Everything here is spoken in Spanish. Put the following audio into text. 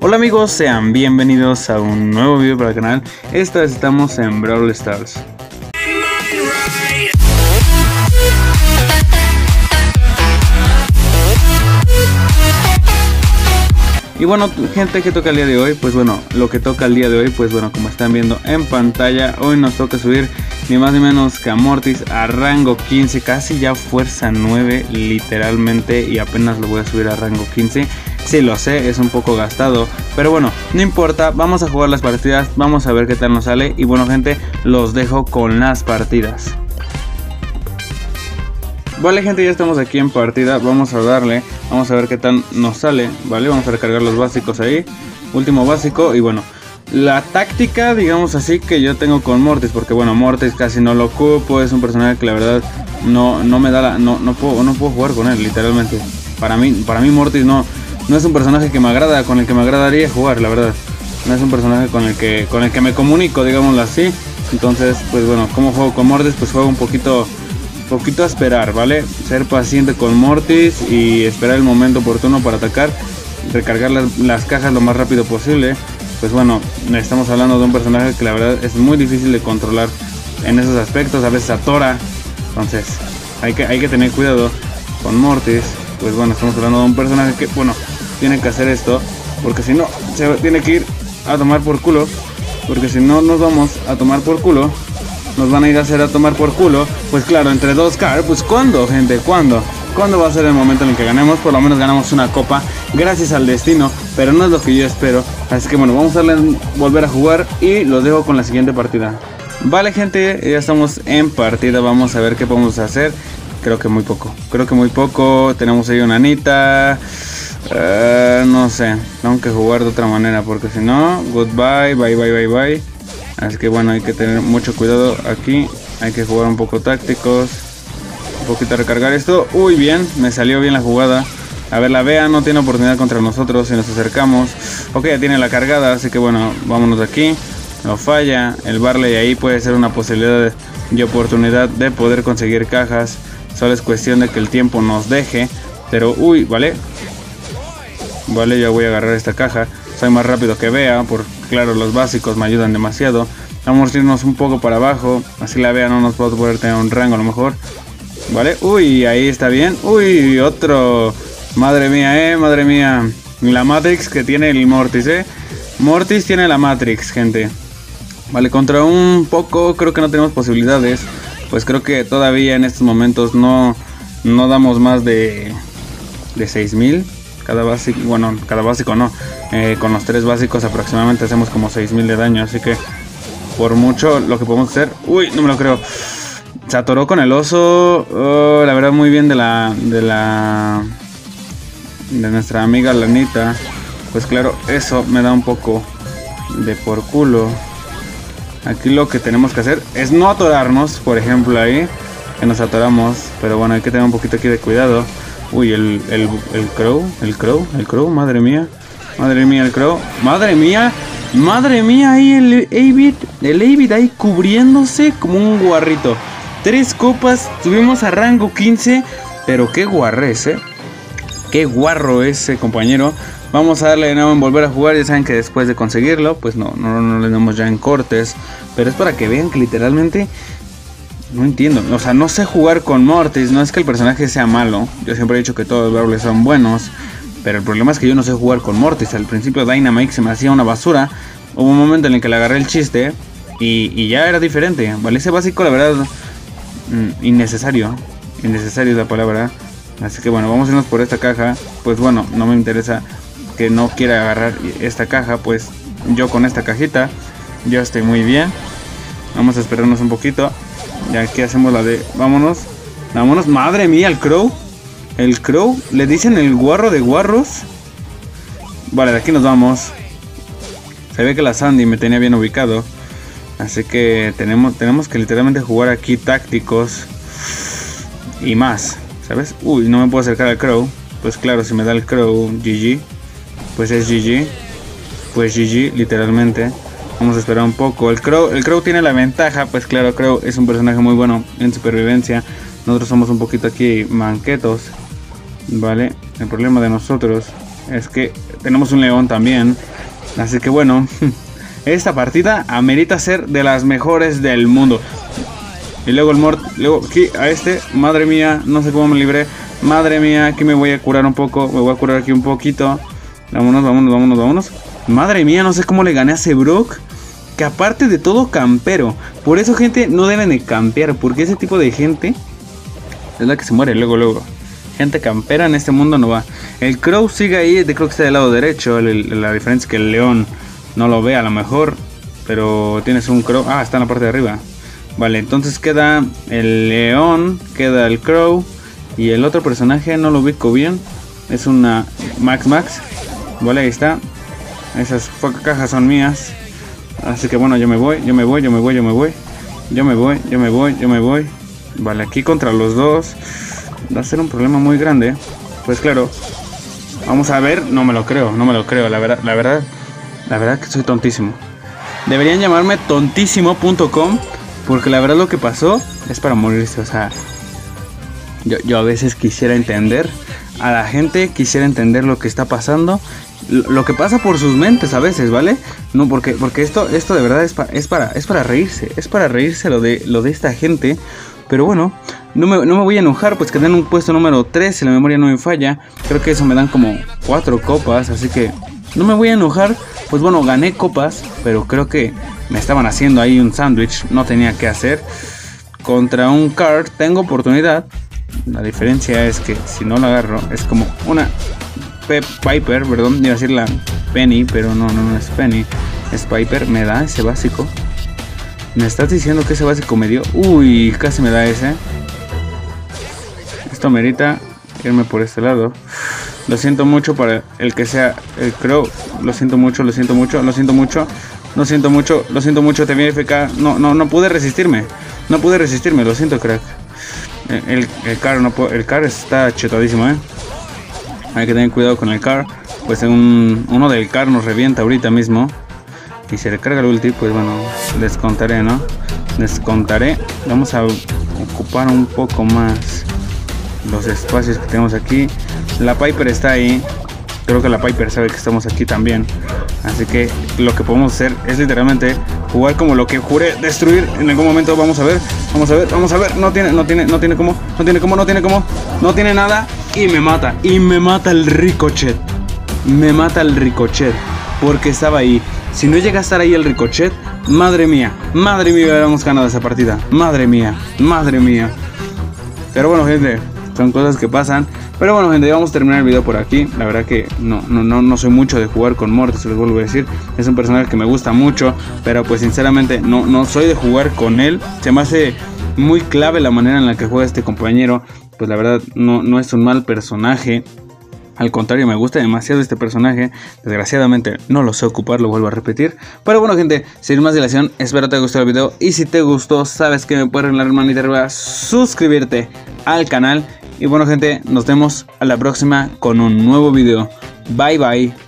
Hola amigos, sean bienvenidos a un nuevo video para el canal. Esta vez estamos en Brawl Stars. Y bueno, gente que toca el día de hoy, pues bueno, lo que toca el día de hoy, pues bueno, como están viendo en pantalla, hoy nos toca subir ni más ni menos que a Mortis a rango 15, casi ya fuerza 9 literalmente y apenas lo voy a subir a rango 15. Sí, lo sé, es un poco gastado, pero bueno, no importa, vamos a jugar las partidas, vamos a ver qué tal nos sale y bueno gente, los dejo con las partidas. Vale gente, ya estamos aquí en partida, vamos a darle, vamos a ver qué tal nos sale, ¿vale? Vamos a recargar los básicos ahí, último básico y bueno, la táctica, digamos así, que yo tengo con Mortis, porque bueno, Mortis casi no lo ocupo, es un personaje que la verdad no, no me da la, no, no, puedo, no puedo jugar con él, literalmente. Para mí, para mí Mortis no, no es un personaje que me agrada, con el que me agradaría jugar, la verdad. No es un personaje con el que, con el que me comunico, digámoslo así. Entonces, pues bueno, como juego con Mortis, pues juego un poquito poquito a esperar, ¿vale? Ser paciente con Mortis y esperar el momento oportuno para atacar, recargar las, cajas lo más rápido posible. Pues bueno, estamos hablando de un personaje que la verdad es muy difícil de controlar en esos aspectos, a veces atora. Entonces, hay que, hay que tener cuidado con Mortis. Pues bueno, estamos hablando de un personaje que, bueno, tiene que hacer esto, porque si no, se tiene que ir a tomar por culo. Porque si no nos vamos a tomar por culo, nos van a ir a hacer a tomar por culo. Pues claro, entre dos car, pues ¿cuándo, gente? ¿Cuándo? ¿Cuándo va a ser el momento en el que ganemos? Por lo menos ganamos una copa gracias al destino, pero no es lo que yo espero. Así que bueno, vamos a volver a jugar y los dejo con la siguiente partida. Vale gente, ya estamos en partida, vamos a ver qué podemos hacer. Creo que muy poco, creo que muy poco. Tenemos ahí una anita. Eh, no sé, tengo que jugar de otra manera porque si no, goodbye, bye, bye, bye, bye. Así que bueno, hay que tener mucho cuidado aquí. Hay que jugar un poco tácticos. Un poquito recargar esto. Uy, bien, me salió bien la jugada. A ver, la Bea no tiene oportunidad contra nosotros si nos acercamos. Ok, ya tiene la cargada, así que bueno, vámonos de aquí. No falla. El Barley ahí puede ser una posibilidad y oportunidad de poder conseguir cajas. Solo es cuestión de que el tiempo nos deje. Pero, uy, vale. Vale, ya voy a agarrar esta caja. Soy más rápido que Bea, por claro, los básicos me ayudan demasiado. Vamos a irnos un poco para abajo, así la Bea no nos puede poder tener un rango a lo mejor. Vale, uy, ahí está bien. Uy, otro. Madre mía, eh, madre mía. La Matrix que tiene el Mortis, eh. Mortis tiene la Matrix, gente. Vale, contra un poco creo que no tenemos posibilidades. Pues creo que todavía en estos momentos no, no damos más de, de 6000. Cada básico, bueno, cada básico no. Eh, con los tres básicos aproximadamente hacemos como 6000 de daño. Así que por mucho lo que podemos hacer. Uy, no me lo creo. Se atoró con el oso. Oh, la verdad muy bien de la. De la. De nuestra amiga Lanita. Pues claro, eso me da un poco de por culo. Aquí lo que tenemos que hacer es no atorarnos, por ejemplo ahí. Que nos atoramos. Pero bueno, hay que tener un poquito aquí de cuidado. Uy, el, el, el crow, el crow, el crow, madre mía. Madre mía, el crow. Madre mía, madre mía, ahí el Avid, el Avid ahí cubriéndose como un guarrito. Tres copas, subimos a rango 15. Pero qué guarres, eh. Qué guarro ese compañero. Vamos a darle de nuevo en volver a jugar. Ya saben que después de conseguirlo, pues no, no, no le damos ya en cortes. Pero es para que vean que literalmente no entiendo. O sea, no sé jugar con Mortis. No es que el personaje sea malo. Yo siempre he dicho que todos los Brawlers son buenos. Pero el problema es que yo no sé jugar con Mortis. Al principio Dynamite se me hacía una basura. Hubo un momento en el que le agarré el chiste. Y, ya era diferente. Vale, ese básico, la verdad, mm, innecesario. Innecesario es la palabra. Así que bueno, vamos a irnos por esta caja. Pues bueno, no me interesa que no quiera agarrar esta caja. Pues yo con esta cajita, yo estoy muy bien. Vamos a esperarnos un poquito. Y aquí hacemos la de. Vámonos. Vámonos. Madre mía, el crow. El crow. Le dicen el guarro de guarros. Vale, de aquí nos vamos. Se que la Sandy me tenía bien ubicado. Así que tenemos, tenemos que literalmente jugar aquí tácticos. Y más. ¿Sabes? Uy, no me puedo acercar al crow. Pues claro, si me da el crow, GG. Pues es GG. Pues GG, literalmente. Vamos a esperar un poco. El Crow, el Crow tiene la ventaja, pues claro, Crow es un personaje muy bueno en supervivencia. Nosotros somos un poquito aquí manquetos. Vale, el problema de nosotros es que tenemos un león también. Así que bueno, esta partida amerita ser de las mejores del mundo. Y luego el Mort, luego aquí a este, madre mía, no sé cómo me libré. Madre mía, aquí me voy a curar un poco, me voy a curar aquí un poquito. Vámonos, vámonos, vámonos, vámonos. Madre mía, no sé cómo le gané a ese Brook. Aparte de todo, campero. Por eso, gente, no deben de campear. Porque ese tipo de gente es la que se muere luego, luego. Gente campera en este mundo no va. El Crow sigue ahí, creo que está del lado derecho. la diferencia es que el león no lo ve a lo mejor. Pero tienes un Crow. Ah, está en la parte de arriba. Vale, entonces queda el león, queda el Crow. Y el otro personaje no lo ubico bien. Es una Max Max. Vale, ahí está. Esas cajas son mías. Así que bueno, yo me voy, yo me voy, yo me voy, yo me voy. Yo me voy, yo me voy, yo me voy. Vale, aquí contra los dos. Va a ser un problema muy grande. Pues claro. Vamos a ver. No me lo creo, no me lo creo. La verdad, la verdad, la verdad que soy tontísimo. Deberían llamarme tontísimo.com. Porque la verdad lo que pasó es para morirse. O sea, yo, yo a veces quisiera entender a la gente, quisiera entender lo que está pasando lo que pasa por sus mentes a veces, ¿vale? No, porque, porque esto, esto de verdad es, es, para, es para reírse, es para reírse lo de, lo de esta gente. Pero bueno, no me, no me voy a enojar, pues quedé en un puesto número 3, si la memoria no me falla. Creo que eso me dan como 4 copas, así que no me voy a enojar. Pues bueno, gané copas, pero creo que me estaban haciendo ahí un sándwich, no tenía que hacer. Contra un card tengo oportunidad. La diferencia es que si no lo agarro es como una Piper, perdón, iba a decir la Penny, pero no, no, no es Penny, es Piper, me da ese básico. ¿Me estás diciendo que ese básico me dio? Uy, casi me da ese. Esto merita irme por este lado. Lo siento mucho para el que sea el Crow. Lo siento mucho, lo siento mucho, lo siento mucho. Lo siento mucho, lo siento mucho, te FK. No, no, no pude resistirme. No pude resistirme, lo siento, crack. El, el, car no el car está chetadísimo, eh. Hay que tener cuidado con el car. Pues un, uno del car nos revienta ahorita mismo. Y se recarga el ulti, pues bueno, descontaré, ¿no? Descontaré. Vamos a ocupar un poco más los espacios que tenemos aquí. La Piper está ahí. Creo que la Piper sabe que estamos aquí también. Así que lo que podemos hacer es literalmente jugar como lo que juré destruir en algún momento. Vamos a ver, vamos a ver, vamos a ver. No tiene, no tiene, no tiene como, no tiene como, no tiene como, no tiene nada. Y me mata, y me mata el ricochet. Me mata el ricochet. Porque estaba ahí. Si no llega a estar ahí el ricochet, madre mía, madre mía, hubiéramos ganado esa partida. Madre mía, madre mía. Pero bueno, gente, son cosas que pasan. Pero bueno, gente, vamos a terminar el video por aquí. La verdad que no, no, no, no soy mucho de jugar con Mortis, les vuelvo a decir. Es un personaje que me gusta mucho, pero pues sinceramente no, no soy de jugar con él. Se me hace muy clave la manera en la que juega este compañero. Pues la verdad no, no es un mal personaje. Al contrario, me gusta demasiado este personaje. Desgraciadamente no lo sé ocupar, lo vuelvo a repetir. Pero bueno, gente, sin más dilación, espero te haya gustado el video. Y si te gustó, sabes que me puedes regalar manita arriba, suscribirte al canal y bueno gente, nos vemos a la próxima con un nuevo video. Bye bye.